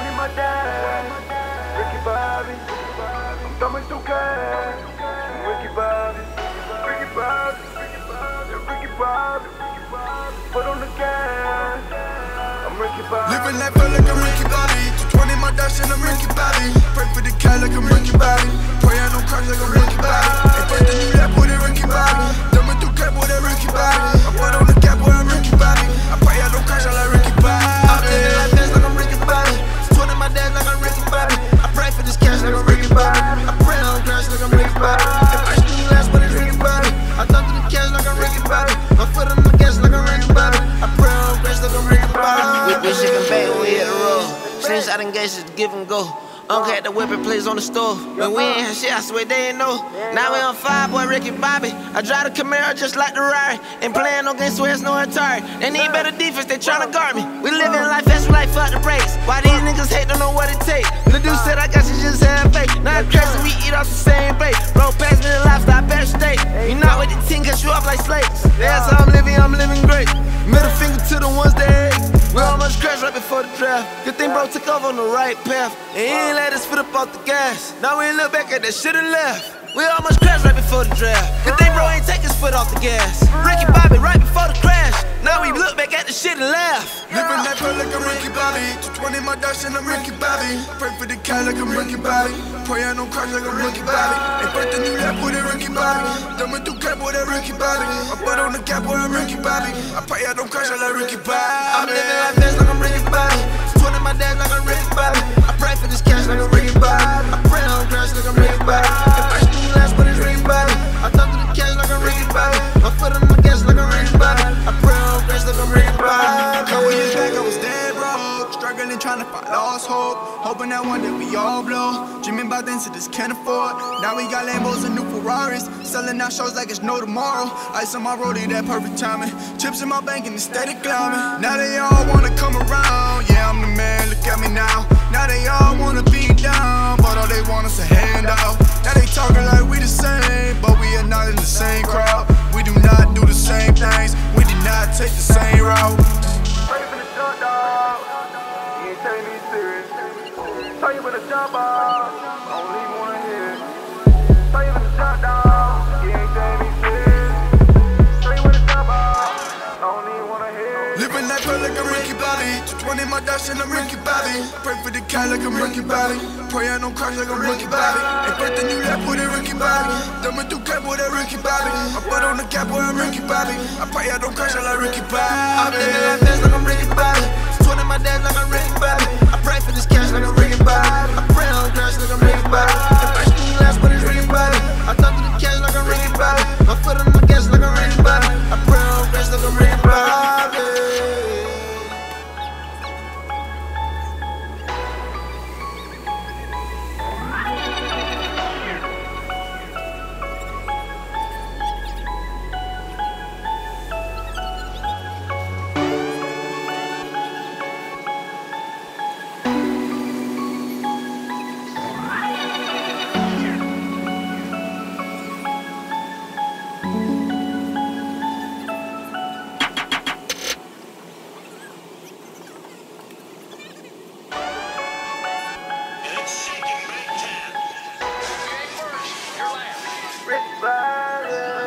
20 my dad. Ricky Bobby. I'm. Ricky Bobby. Ricky Bobby. Ricky Bobby. Put on the gas. I'm Ricky Bobby. Living like I'm Ricky Bobby. 220 my dash and I'm Ricky Bobby. Pray for the cat like I'm Ricky Bobby. Pray on no cars like I'm Ricky Bobby. Since I done gauge just give and go. Uncle had the whipping plays on the stove. When we ain't had shit, I swear they ain't know. Now we on fire, boy, Ricky Bobby. I drive the Camaro just like the Rari. Ain't playing no games, swear it's no Atari. They need better defense, they tryna guard me. We living life fast, we fuck the brakes. Why these niggas hate, don't know what it take. The dude said I got you just faith. Not crazy, we eat off the same plate. Bro, pass me the lifestyle, better state. You not with the team, cause you up like slaves. That's how I'm living, I'm living great. Middle finger to the ones that We almost crashed right before the draft. Good thing bro took off on the right path. And he ain't let us fit up off the gas. Now we look back at that shit and left. We almost crashed right before the draft. Good thing bro ain't take his foot off the gas. Ricky Bobby right before the crash. Now we look back at the shit and laugh. Living life feel like I'm Ricky Bobby. 220 my dash and I'm Ricky Bobby. Pray for the cat like I'm Ricky Bobby. Pray on no cars like I'm Ricky Bobby. And put the new lap with it Ricky Bobby. Thumbing through cap with that Ricky Bobby. I put on the cap with I'm Ricky Bobby. I pray I don't crash like a Ricky Bobby. I'm living life fast like I'm Ricky Bobby. Trying to find lost hope, hoping that one day we all blow. Dreaming about things that just can't afford. Now we got Lambos and new Ferraris, selling out shows like it's no tomorrow. Ice on my roadie, that perfect timing. Chips in my bank and it's steady climbing. Now they all wanna come around. Yeah, I'm the man. Look at me now. Now they all wanna be down, but all they want is a handout. Now they talking like we the same, but we are not in the same crowd. We do not do the same things. We did not take the same route. Tell you the jump. I don't even wanna hear it. Tell you the jump dog. You ain't taking me serious. Tell you the jump. I don't even wanna hear. Living life feel like I'm Ricky Bobby. 220 my dash and I'm Ricky Bobby. Pray for the cat like I'm Ricky Bobby. Pray on no cars like I'm Ricky Bobby. Put the new lap with it Ricky Bobby. Thumbing through cap with that Ricky Bobby. I put on the cap with I'm Ricky Bobby. I pray I don't crash like Ricky Bobby. I'm living Bobby. life fast like I'm Ricky Bobby. 20 my dad like I'm Ricky Bobby. Yeah.